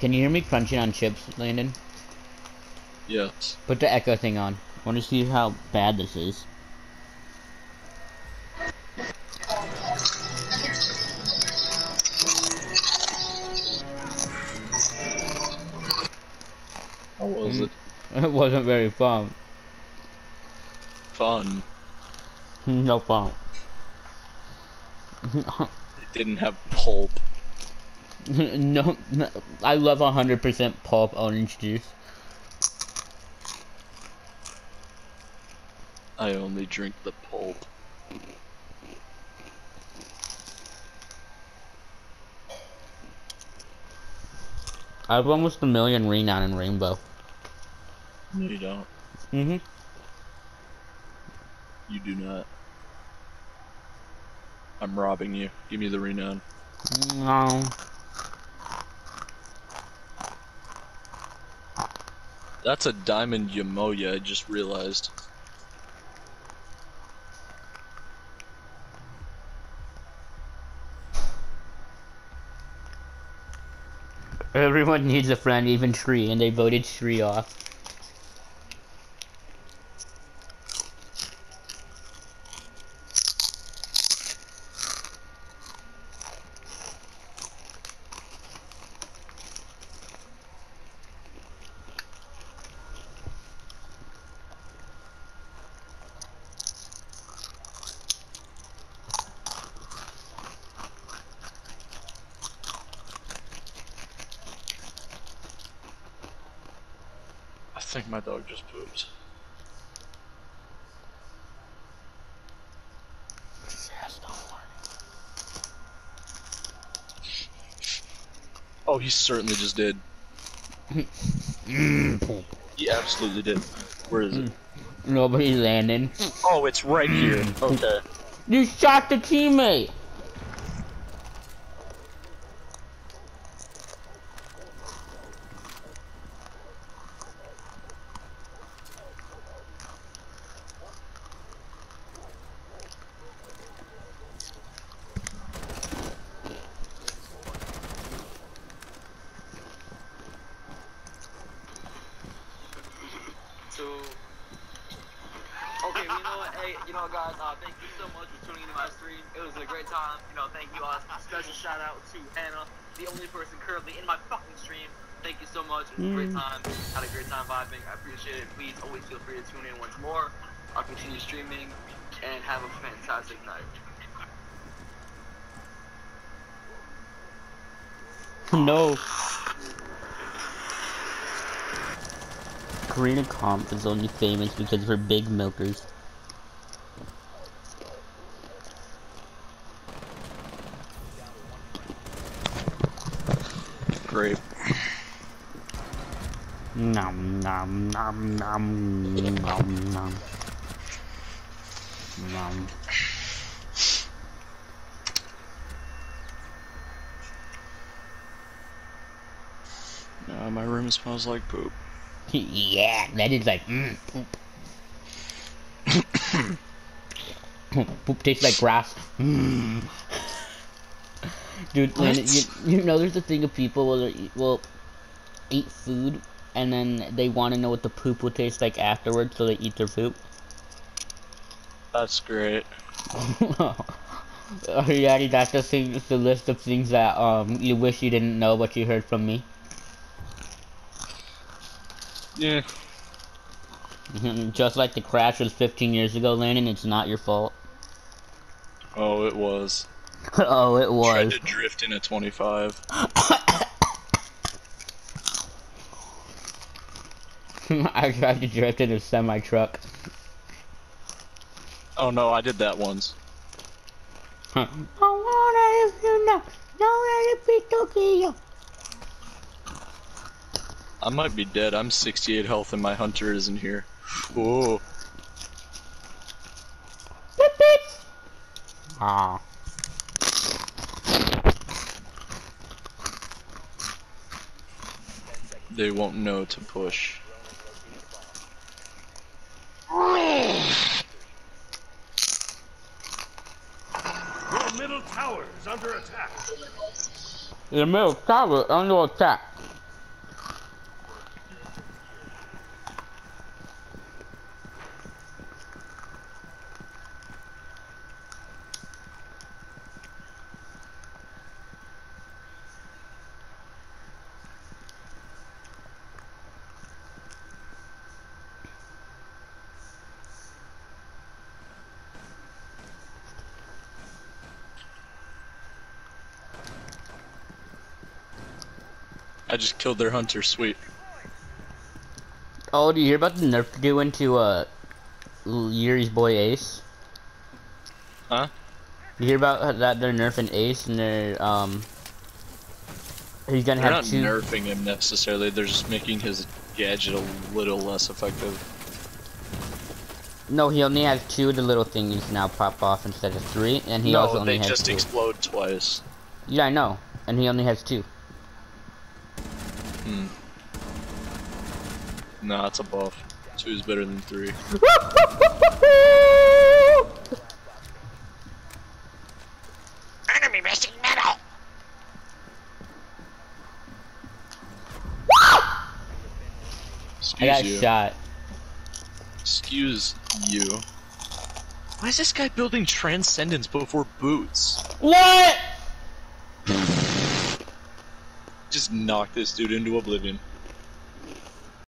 Can you hear me crunching on chips, Landon? Yes. Put the echo thing on. I want to see how bad this is. How was Mm. it? It wasn't very fun. Fun. No fun. It didn't have pulp. no, no, I love 100% pulp orange juice. I only drink the pulp. I have almost a million renown in Rainbow. No, you don't. Mm-hmm. You do not. I'm robbing you. Give me the renown. No. That's a diamond Yamoya, I just realized. Everyone needs a friend, even Shri, and they voted Shri off. Think my dog just pooped. Oh, he certainly just did. He absolutely did. Where is it? Nobody landing. Oh, it's right here. Mm. Okay. You shot the teammate! So, okay, you know what? Hey, you know guys? Uh, thank you so much for tuning into my stream. It was a great time. You know, thank you. Uh, special shout out to Hannah, the only person currently in my fucking stream. Thank you so much. It was a great time. Had a great time vibing. I appreciate it. Please always feel free to tune in once more. I'll continue streaming and have a fantastic night. No. Corinna Kopf is only famous because of her big milkers. Great. Nom nom nom nom nom nom. Nom. Uh, my room smells like poop. yeah, that is like mm, poop. poop tastes like grass. Mm. Dude, when you, you know there's a thing of people will eat, will eat food and then they want to know what the poop will taste like afterwards, so they eat their poop. That's great. oh yeah, that's the thing, the list of things that um you wish you didn't know, but you heard from me. Yeah. Just like the crash was 15 years ago, Landon, it's not your fault. Oh, it was. oh, it was. Tried was. to drift in a 25. I tried to drift in a semi truck. Oh no, I did that once. I wonder if you know, know where to be Tokyo. I might be dead. I'm 68 health and my hunter isn't here. Whoa. Beep beep. Ah. They won't know to push. Your middle tower is under attack. The middle tower under attack. I just killed their hunter. Sweet. Oh, do you hear about the nerf doing to uh, Yuri's boy Ace? Huh? You hear about that they're nerfing Ace and they're um. He's gonna They're have not two. nerfing him necessarily. They're just making his gadget a little less effective. No, he only has two of the little thingies now pop off instead of three, and he also only has two. no, they just explode twice. yeah, I know, and he only has two. Hmm. Nah, it's a buff. Two is better than three. Enemy missing metal. I Excuse got you. shot. Excuse you. Why is this guy building Transcendence before boots? What? Just knock this dude into oblivion.